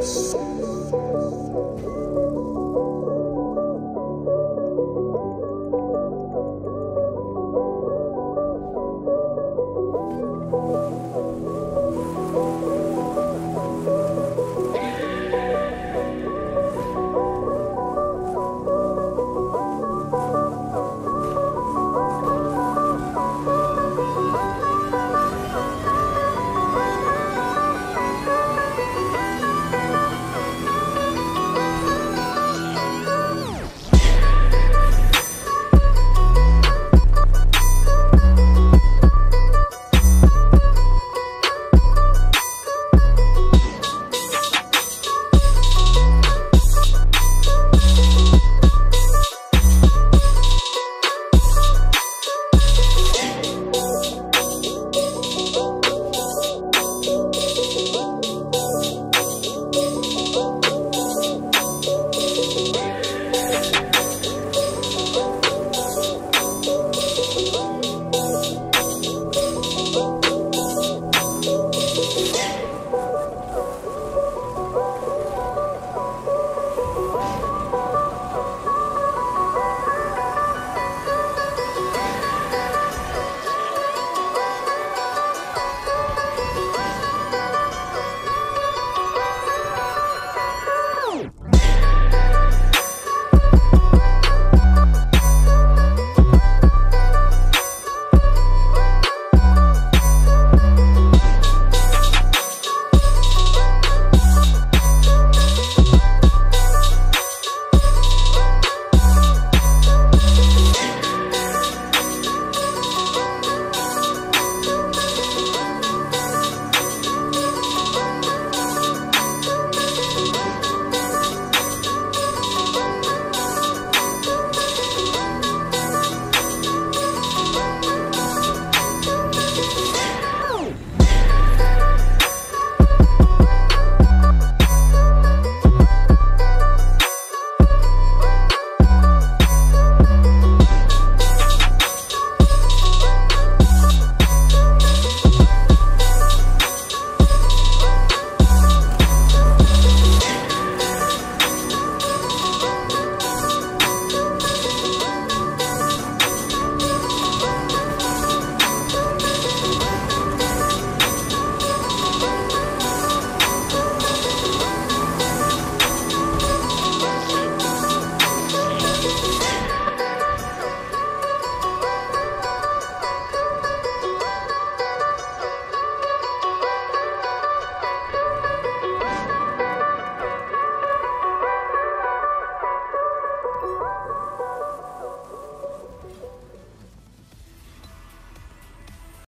Yes.